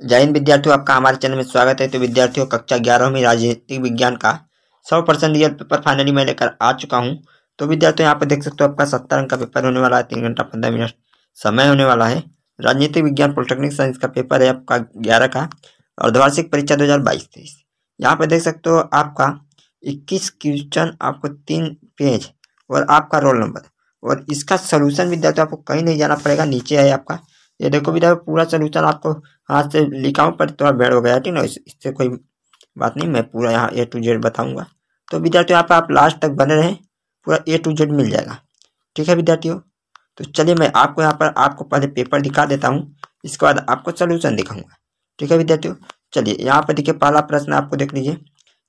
जय हिंद विद्यार्थियों, आपका हमारे चैनल में स्वागत है। तो विद्यार्थियों, कक्षा ग्यारहवीं राजनीतिक विज्ञान का सौ परसेंट रियल पेपर फाइनली मैं लेकर आ चुका हूँ। तो विद्यार्थियों, यहाँ पर देख सकते हो आपका सत्तर अंक का पेपर होने वाला है, तीन घंटा पंद्रह मिनट समय होने वाला है। राजनीतिक विज्ञान पॉलिटेक्निक साइंस का पेपर है आपका ग्यारह का अर्धवार्षिक परीक्षा दो हज़ार बाईस तेईस। यहाँ पर देख सकते हो आपका इक्कीस क्वेश्चन, आपको तीन पेज और आपका रोल नंबर। और इसका सोल्यूशन विद्यार्थियों, आपको कहीं नहीं जाना पड़ेगा, नीचे है आपका ये देखो विद्यार्थी पूरा सोल्यूशन आपको हाथ से लिखा हूँ, पर थोड़ा बैड हो गया, ठीक ना? इससे कोई बात नहीं, मैं पूरा यहाँ ए टू जेड बताऊँगा। तो विद्यार्थियों यहाँ पर आप लास्ट तक बने रहें, पूरा ए टू जेड मिल जाएगा। ठीक है विद्यार्थियों? तो चलिए मैं आपको यहाँ पर, आपको पहले पेपर दिखा देता हूँ, इसके बाद आपको सोल्यूशन दिखाऊँगा। ठीक है विद्यार्थियों? चलिए, यहाँ पर देखिए पहला प्रश्न आपको देख लीजिए,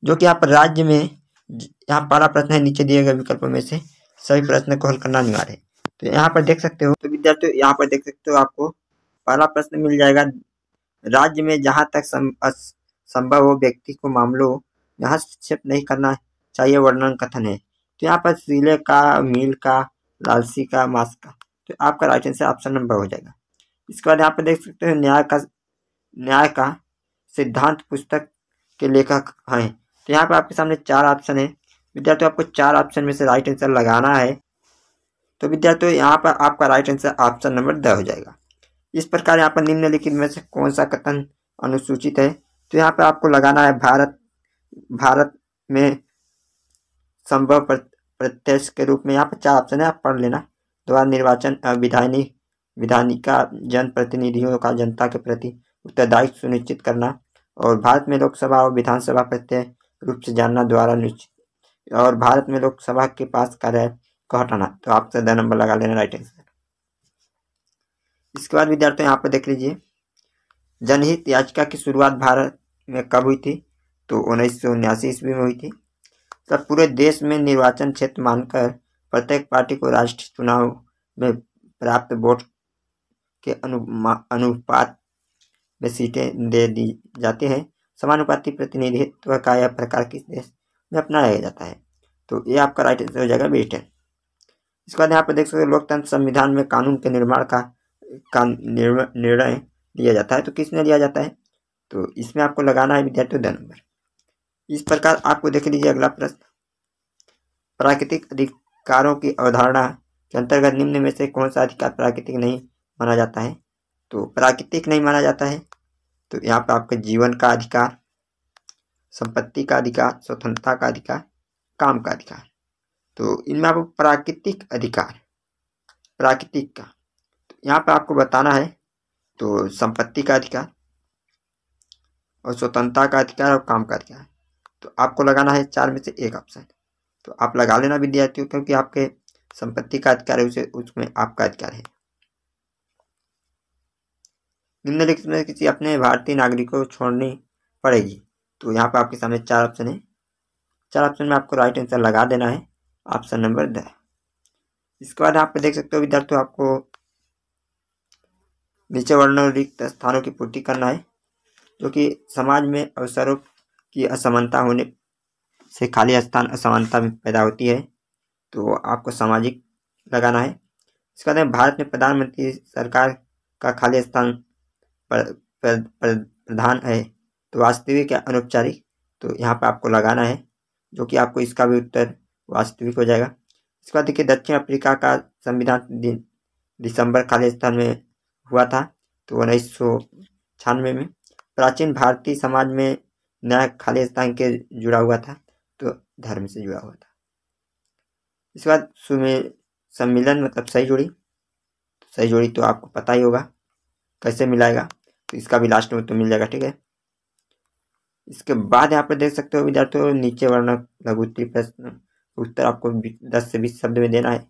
जो कि यहाँ पर राज्य में, यहाँ पहला प्रश्न है, नीचे दिए गए विकल्पों में से सभी प्रश्न को हल करना अनिवार्य है। तो यहाँ पर देख सकते हो तो विद्यार्थियों, यहाँ पर देख सकते हो आपको पहला प्रश्न मिल जाएगा, राज्य में जहाँ तक संभव हो व्यक्ति को मामलों में हस्तक्षेप नहीं करना चाहिए, वर्णन कथन है। तो यहाँ पर सिले का, मील का, लालसी का, मास का तो आपका राइट आंसर ऑप्शन नंबर हो जाएगा। इसके बाद यहाँ पर देख सकते हो, न्याय का न्याय का सिद्धांत पुस्तक के लेखक हैं। तो यहाँ पर आपके सामने चार ऑप्शन है। विद्यार्थियों, आपको चार ऑप्शन में से राइट आंसर लगाना है। तो विद्यार्थियों, यहाँ पर आपका right answer option number D हो जाएगा। इस प्रकार यहाँ पर निम्नलिखित में से कौन सा कथन अनुसूचित है? तो यहाँ पर आपको लगाना है भारत भारत में संभव प्रत्यक्ष के रूप में यहाँ पर चार ऑप्शन है, आप पढ़ लेना। द्वारा निर्वाचन विधानी, विधानिका, जनप्रतिनिधियों का, जनता के प्रति उत्तरदायित्व सुनिश्चित करना और भारत में लोकसभा और विधानसभा प्रत्यय रूप से जानना द्वारा निश्चित और भारत में लोकसभा के पास कार्य को हटाना। तो आप द नंबर लगा लेना राइट आंसर। इसके बाद विद्यार्थियों, यहाँ पर देख लीजिए। जनहित याचिका की शुरुआत भारत में कब हुई थी? तो उन्नीस सौ उन्यासी ईस्वी में हुई थी। तब पूरे देश में निर्वाचन क्षेत्र मानकर प्रत्येक पार्टी को राष्ट्रीय चुनाव में प्राप्त वोट के अनुपात में सीटें दे दी जाती हैं। समानुपाती प्रतिनिधित्व का यह प्रकार किस देश में अपनाया जाता है? तो ये आपका राइट आंसर हो जाएगा ब्रिटेन इसके बाद यहाँ पर देख सकते लोकतंत्र संविधान में कानून के निर्माण का का निर्णय लिया जाता है। तो किसने लिया जाता है? तो इसमें आपको लगाना है विद्यार्थियों द नंबर। इस प्रकार आपको देख लीजिए अगला प्रश्न। प्राकृतिक अधिकारों की अवधारणा के अंतर्गत निम्न में से कौन सा अधिकार प्राकृतिक नहीं माना जाता है? तो प्राकृतिक नहीं माना जाता है। तो यहाँ पर आपके जीवन का अधिकार, संपत्ति का अधिकार, स्वतंत्रता का अधिकार, काम का अधिकार। तो इनमें आपको प्राकृतिक अधिकार, प्राकृतिक का यहाँ पर आपको बताना है तो संपत्ति का अधिकार और स्वतंत्रता का अधिकार और काम का अधिकार। तो आपको लगाना है चार में से एक ऑप्शन तो आप लगा लेना विद्यार्थियों, क्योंकि आपके संपत्ति का अधिकार है, उसे, उसमें आपका अधिकार है। निम्नलिखित में किसी अपने भारतीय नागरिक को छोड़नी पड़ेगी। तो यहाँ पर आपके सामने चार ऑप्शन है। चार ऑप्शन में आपको राइट आंसर लगा देना है। Option number D. इसके बाद आप देख सकते हो, विद्यार्थियों, आपको नीचे वर्ण रिक्त स्थानों की पूर्ति करना है, जो कि समाज में अवसरों की असमानता होने से खाली स्थान असमानता में पैदा होती है तो आपको सामाजिक लगाना है। इसके बाद भारत में प्रधानमंत्री सरकार का खाली स्थान प्रधान है तो वास्तविक या अनौपचारिक तो यहाँ पर आपको लगाना है, जो कि आपको इसका भी उत्तर वास्तविक हो जाएगा। इसके बाद देखिए, दक्षिण अफ्रीका का संविधान दिन, दिसंबर खालिस्तान में हुआ था तो उन्नीस सौ छियानवे में प्राचीन भारतीय समाज में न्याय खालिस्तान के जुड़ा हुआ था तो धर्म से जुड़ा हुआ था। इसके बाद सम्मिलन मतलब सही जोड़ी तो सही जोड़ी तो आपको पता ही होगा, कैसे मिलाएगा तो इसका भी लास्ट में तो मिल जाएगा, ठीक है। इसके बाद यहाँ पर देख सकते हो विद्यार्थियों, नीचे वर्ण लघुत्री प्रश्न, उत्तर आपको दस से बीस शब्द में देना है,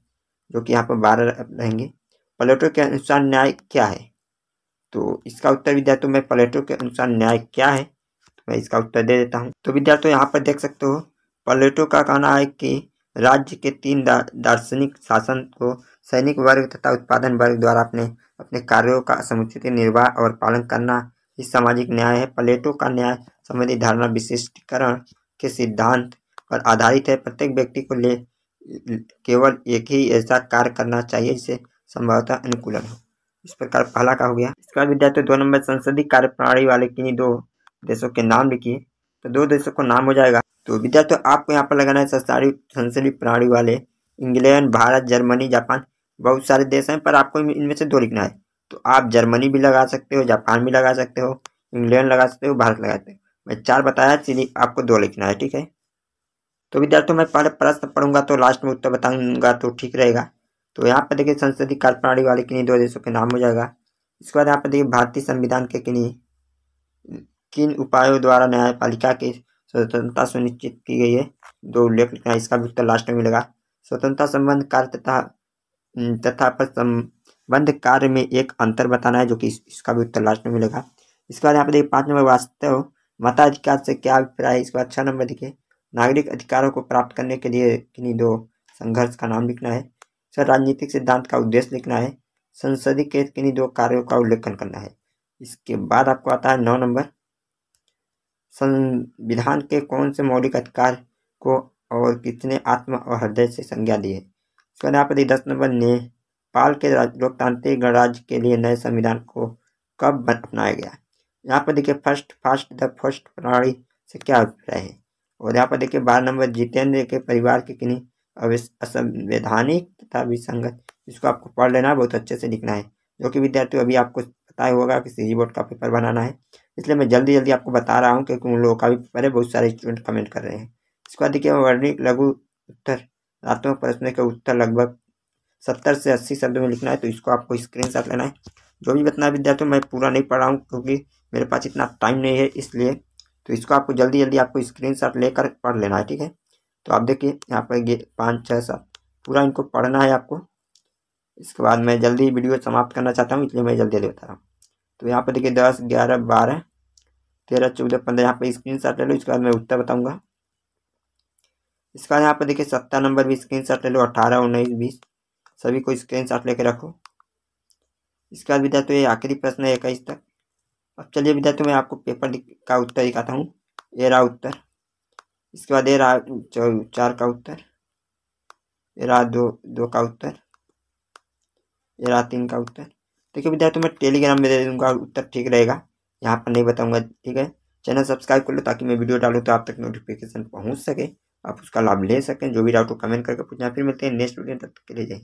जो कि यहाँ पर बारह रहेंगे। प्लेटो के अनुसार न्याय क्या है? तो इसका उत्तर विद्यार्थियों में प्लेटो के अनुसार न्याय क्या है? तो मैं इसका उत्तर दे देता हूँ। तो विद्यार्थियों यहाँ पर देख सकते हो, प्लेटो का कहना है कि राज्य के तीन दार्शनिक शासन को सैनिक वर्ग तथा उत्पादन वर्ग द्वारा अपने अपने कार्यों का समुचित निर्वाह और पालन करना ही सामाजिक न्याय है। प्लेटो का न्याय संबंधी धारणा विशिष्टीकरण के सिद्धांत पर आधारित है। प्रत्येक व्यक्ति को ले केवल एक ही ऐसा कार्य करना चाहिए जिसे संभवतः अनुकूलन हो। इस प्रकार पहला का हो गया। इसके बाद विद्यार्थियों, दो नंबर संसदीय कार्य प्रणाली वाले किन्हीं दो देशों के नाम लिखिए। तो दो देशों को नाम हो जाएगा। तो विद्यार्थियों, आपको यहाँ पर लगाना है संसारी संसदीय प्रणाली वाले इंग्लैंड, भारत, जर्मनी, जापान। बहुत सारे देश हैं, पर आपको इनमें से दो लिखना है। तो आप जर्मनी भी लगा सकते हो, जापान भी लगा सकते हो, इंग्लैंड लगा सकते हो, भारत लगा सकते हो। मैं चार बताया, चलिए आपको दो लिखना है, ठीक है? तो विद्यार्थियों, मैं पहले प्रश्न पढ़ूँगा तो लास्ट में उत्तर बताऊँगा तो ठीक रहेगा। तो यहाँ पर देखिए संसदीय कार्य प्रणाली वाले किन्हीं दो देशों के नाम हो जाएगा। इसके बाद यहाँ पर देखिए भारतीय संविधान के किन्हीं, किन उपायों द्वारा न्यायपालिका की स्वतंत्रता सुनिश्चित की गई है, दो उल्लेख लिखना है। इसका भी उत्तर लास्ट में मिलेगा। स्वतंत्रता संबंध कार्य तथा तथा पर संबंध कार्य में एक अंतर बताना है, जो कि इसका भी उत्तर लास्ट में मिलेगा। इसके बाद यहाँ पर देखिए पाँच नंबर वास्तव, मताधिकार से क्या अभिप्राय है? इसके बाद छः नंबर देखिए, नागरिक अधिकारों को प्राप्त करने के लिए किन्हीं दो संघर्ष का नाम लिखना है। सर राजनीतिक सिद्धांत का उद्देश्य लिखना है। संसदीय के किन्हीं दो कार्यों का उल्लेखन करना है। इसके बाद आपको आता है नौ नंबर। संविधान के कौन से मौलिक अधिकार को और कितने आत्मा और हृदय से संज्ञा दी है इसके बाद पर दस नंबर, नेपाल के लोकतांत्रिक गणराज्य के लिए नए संविधान को कब अपनाया गया? यहाँ पर देखिए फ़र्स्ट फास्ट द फ़र्स्ट प्रणाली से क्या अभिप्राय है? और यहाँ पर देखिए बारह नंबर, जितेंद्र के परिवार के किन्हीं असंवैधानिक तथा विसंगत, इसको आपको पढ़ लेना है, बहुत अच्छे से लिखना है। जो कि विद्यार्थियों, अभी आपको पता ही होगा कि सी बोर्ड का पेपर बनाना है। इसलिए मैं जल्दी जल्दी आपको बता रहा हूँ क्योंकि उन लोगों का भी पेपर है, बहुत सारे स्टूडेंट कमेंट कर रहे हैं। इसके बाद देखिए, वर्णिक लघु उत्तर रात्मक प्रश्न के उत्तर लगभग सत्तर से अस्सी शब्दों में लिखना है तो इसको आपको स्क्रीन शॉट लेना है। जो भी बताना है विद्यार्थियों, मैं पूरा नहीं पढ़ रहा हूँ क्योंकि मेरे पास इतना टाइम नहीं है इसलिए तो इसको आपको जल्दी जल्दी आपको स्क्रीन शॉट लेकर पढ़ लेना है, ठीक है? तो आप देखिए, यहाँ पर पाँच छः सात, पूरा इनको पढ़ना है आपको। इसके बाद मैं जल्दी वीडियो समाप्त करना चाहता हूँ, इसलिए मैं जल्दी जल्दी बता रहा हूँ। तो यहाँ पर देखिए, दस, ग्यारह, बारह, तेरह, चौदह, पंद्रह, यहाँ पर स्क्रीन शॉट ले लो, इसके बाद मैं उत्तर बताऊँगा। इसके बाद यहाँ पर देखिए, सत्तर नंबर भी स्क्रीन शॉट ले लो, अठारह, उन्नीस, बीस, सभी को स्क्रीन शॉट लेके रखो। इसके बाद विद्यार्थियों, ये आखिरी प्रश्न है इक्कीस तक। अब चलिए विद्यार्थियों, मैं आपको पेपर का उत्तर दिखाता हूँ। ये रहा उत्तर। इसके बाद ये चार का उत्तर, ये रहा दो दो का उत्तर, ये रात तीन का उत्तर। देखिए विद्यार्थी मैं टेलीग्राम में दे दूँगा, उत्तर ठीक रहेगा। यहाँ पर नहीं बताऊँगा, ठीक है? चैनल सब्सक्राइब कर लो ताकि मैं वीडियो डालूँ तो आप तक नोटिफिकेशन पहुँच सके। आप उसका लाभ ले सकें, जो भी डाउट हो कमेंट करके पूछना। फिर मिलते हैं नेक्स्ट वीडियो तक के लिए जाए